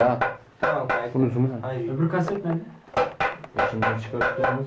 Ya Tamam kanka. bunu zoom'u. Hayır. Öbür kaset nerede? Şimdi çıkarttığımız